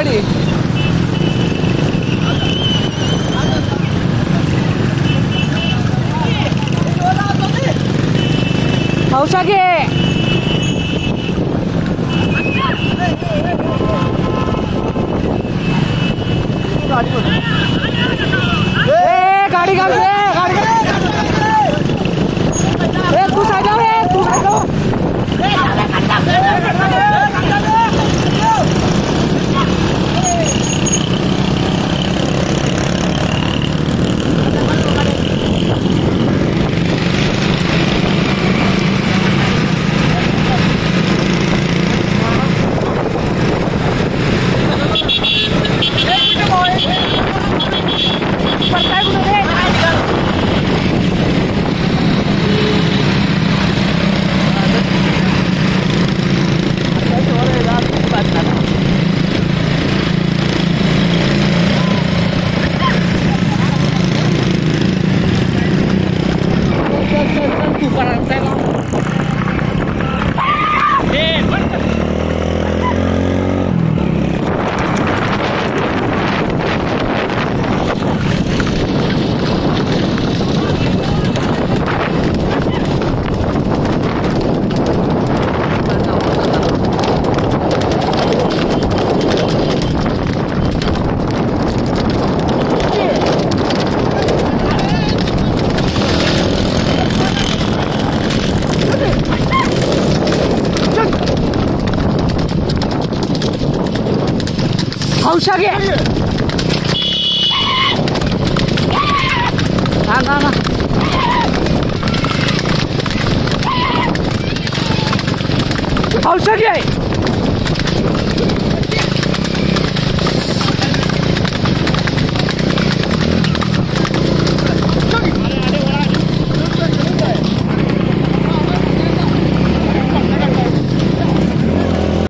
गाडी हौसा घे ए, गाडी काढ रे, गाडी 好，下去。看看看。好，下去。